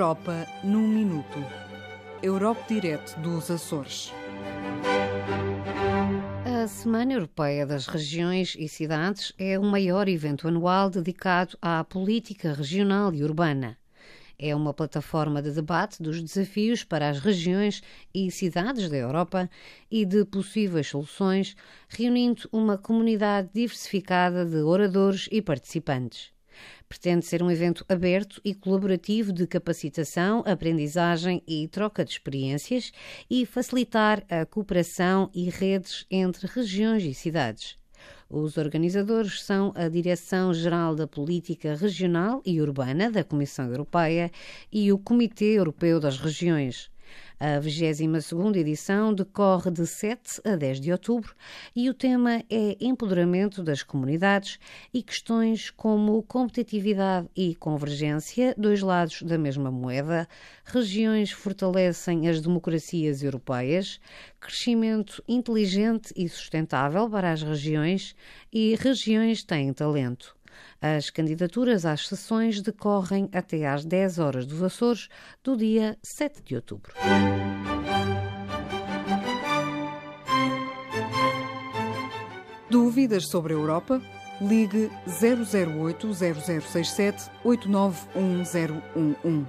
Europa num minuto. Europe Direct dos Açores. A Semana Europeia das Regiões e Cidades é o maior evento anual dedicado à política regional e urbana. É uma plataforma de debate dos desafios para as regiões e cidades da Europa e de possíveis soluções, reunindo uma comunidade diversificada de oradores e participantes. Pretende ser um evento aberto e colaborativo de capacitação, aprendizagem e troca de experiências e facilitar a cooperação e redes entre regiões e cidades. Os organizadores são a Direção-Geral da Política Regional e Urbana da Comissão Europeia e o Comitê Europeu das Regiões. A 22ª edição decorre de 7 a 10 de outubro e o tema é empoderamento das comunidades e questões como competitividade e convergência, dois lados da mesma moeda, regiões fortalecem as democracias europeias, crescimento inteligente e sustentável para as regiões e regiões têm talento. As candidaturas às sessões decorrem até às 10 horas dos Açores do dia 7 de outubro. Dúvidas sobre a Europa? Ligue 008 0067 8910111.